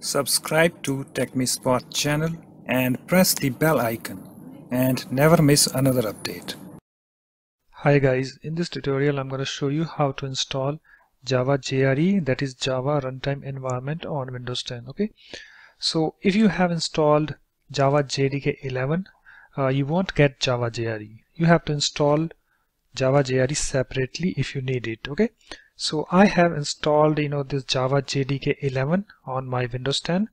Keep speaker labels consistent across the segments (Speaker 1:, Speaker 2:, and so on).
Speaker 1: Subscribe to TechMeSpot channel and press the bell icon and never miss another update.
Speaker 2: Hi guys, in this tutorial I'm going to show you how to install Java JRE that is Java Runtime Environment on Windows 10. Okay, so if you have installed Java JDK 11, uh, you won't get Java JRE. You have to install Java JRE separately if you need it. Okay, so I have installed you know this Java JDK 11 on my Windows 10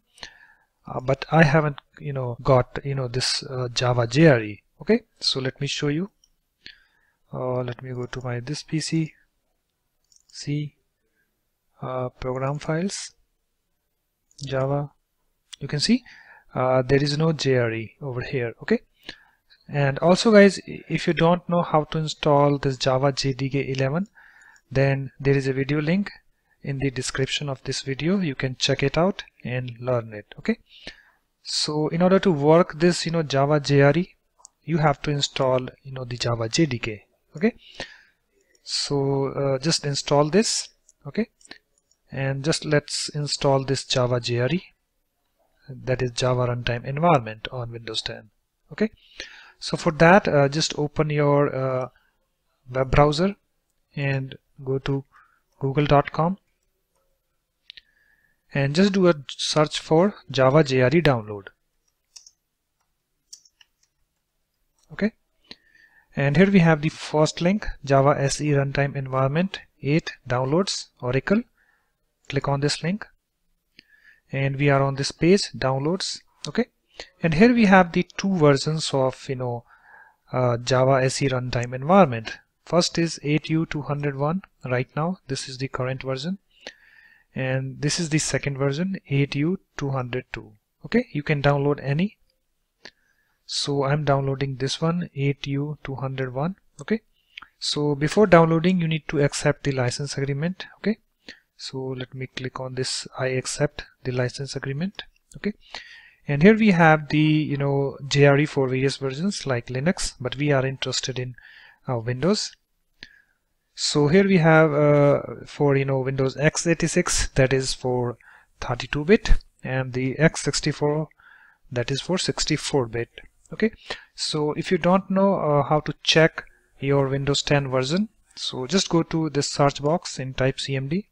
Speaker 2: uh, but I haven't you know got you know this uh, Java JRE okay? So let me show you. Uh, let me go to my this PC C uh, program files Java. You can see uh, there is no JRE over here okay and also guys if you don't know how to install this Java JDK 11 then there is a video link in the description of this video. You can check it out and learn it okay? So in order to work this you know java jre you have to install you know the java jdk okay? So uh, just install this okay? And just let's install this java jre that is java runtime environment on windows 10 okay so for that uh, just open your uh, web browser and go to google.com and just do a search for Java JRE download. Okay. And here we have the first link Java SE Runtime Environment 8 downloads Oracle. Click on this link and we are on this page downloads. Okay. And here we have the two versions of you know uh, Java SE Runtime Environment. First is 8u201 right now. This is the current version. And this is the second version 8u202 okay you can download any. So I'm downloading this one 8u201 okay so before downloading you need to accept the license agreement. Okay so let me click on this I accept the license agreement. Okay and here we have the you know JRE for various versions like Linux but we are interested in uh, Windows. So here we have uh, for you know Windows x86 that is for 32-bit and the x64 that is for 64-bit okay? So if you don't know uh, how to check your Windows 10 version so just go to this search box and type cmd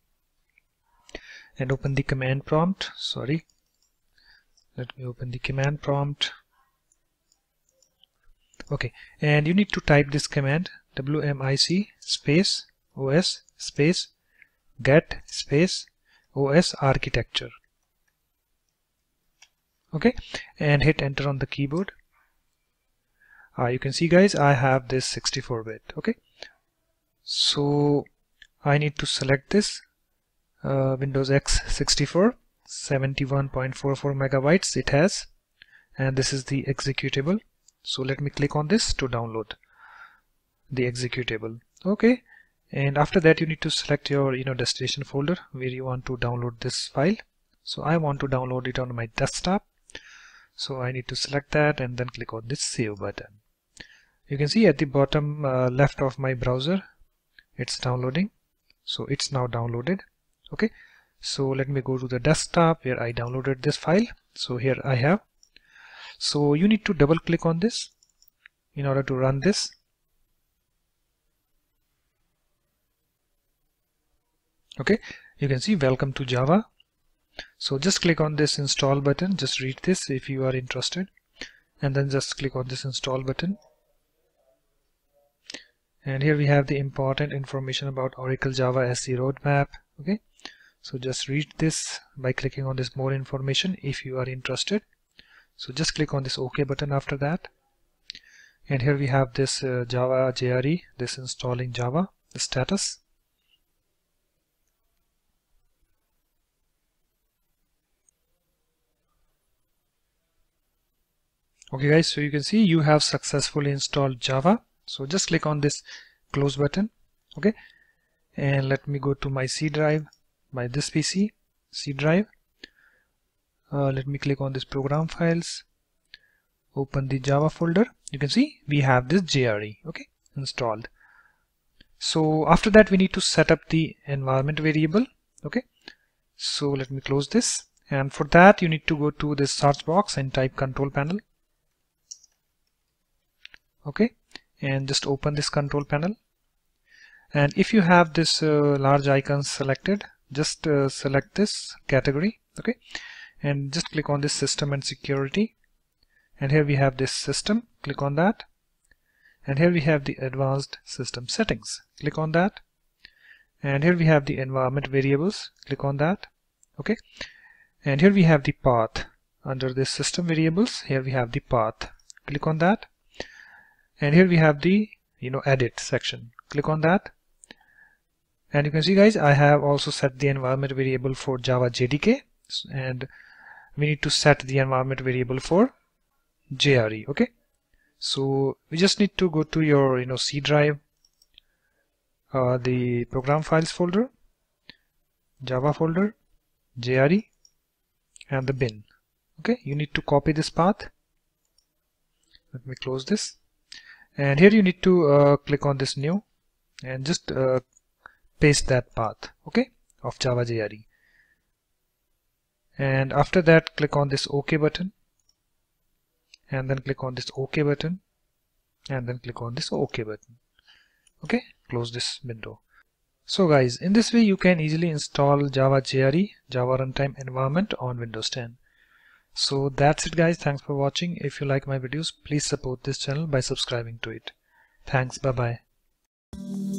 Speaker 2: and open the command prompt. Sorry let me open the command prompt. Okay and you need to type this command wmic space os space get space os architecture. Okay and hit enter on the keyboard. Uh, you can see guys I have this 64 bit okay? So I need to select this uh, Windows X64 71.44 megabytes it has. And this is the executable. So let me click on this to download the executable. Okay. And after that you need to select your you know destination folder where you want to download this file. So I want to download it on my desktop. So I need to select that and then click on this save button. You can see at the bottom uh, left of my browser it's downloading. So it's now downloaded. Okay so let me go to the desktop where I downloaded this file. So here I have. So you need to double click on this in order to run this. Okay you can see welcome to Java. So just click on this install button. Just read this if you are interested. And then just click on this install button. And here we have the important information about Oracle Java SE roadmap. Okay so just read this by clicking on this more information if you are interested. So just click on this OK button after that. And here we have this uh, Java JRE this installing Java the status. Okay guys so you can see you have successfully installed Java. So just click on this close button. Okay. And let me go to my C drive by this PC C drive. Uh, let me click on this program files. Open the Java folder. You can see we have this JRE okay installed. So after that we need to set up the environment variable okay. So let me close this. And for that you need to go to this search box and type control panel okay. And just open this control panel. And if you have this uh, large icon selected just uh, select this category okay? And just click on this system and security. And here we have this system. Click on that. And here we have the advanced system settings. Click on that. And here we have the environment variables. Click on that okay? And here we have the path. Under this system variables here we have the path. Click on that. And here we have the you know edit section. Click on that and you can see guys I have also set the environment variable for Java JDK and we need to set the environment variable for JRE okay? So we just need to go to your you know C drive uh, the program files folder Java folder JRE and the bin okay? You need to copy this path. Let me close this. And here you need to uh, click on this new. And just uh, paste that path okay of Java JRE and after that click on this OK button and then click on this OK button and then click on this OK button okay close this window. So guys in this way you can easily install Java JRE Java Runtime Environment on Windows 10 so that's it guys. Thanks for watching. If you like my videos please support this channel by subscribing to it. Thanks. Bye bye